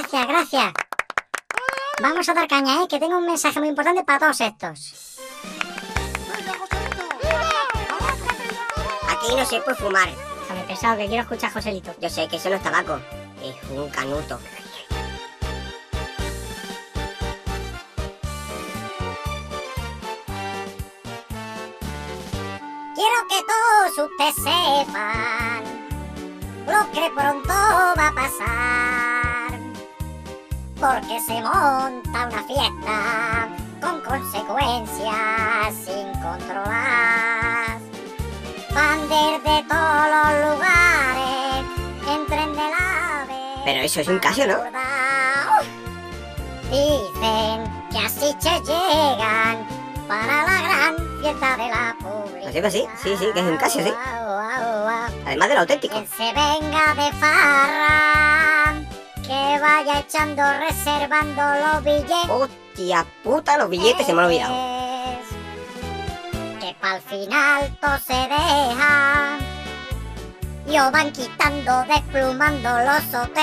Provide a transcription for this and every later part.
gracias. Vamos a dar caña, ¿eh? Que tengo un mensaje muy importante para todos estos. Aquí no se puede fumar. Déjame pesado que quiero escuchar a Joselito. Yo sé que eso no es tabaco. Es un canuto. Quiero que todos ustedes sepan lo que pronto va a pasar. Porque se monta una fiesta con consecuencias sin controlar. Van de todos los lugares, entren de la Pero eso es un caso, ¿no? Dicen que así se llegan para la gran fiesta de la publicidad. Así pues sí, sí, sí, que es un caso, sí. Además del auténtico. Que se venga de farra, que vaya echando, reservando los billetes. Hostia puta, los billetes se me han olvidado. Que pa'l final todo se deja. Y os van quitando, desplumando los hoteles.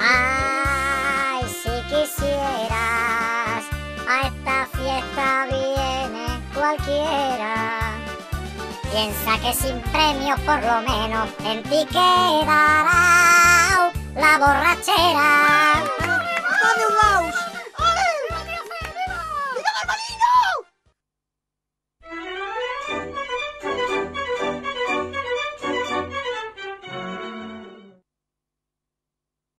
Ay, si quisieras, a esta fiesta viene cualquiera. Piensa que sin premios por lo menos en ti quedará la borrachera.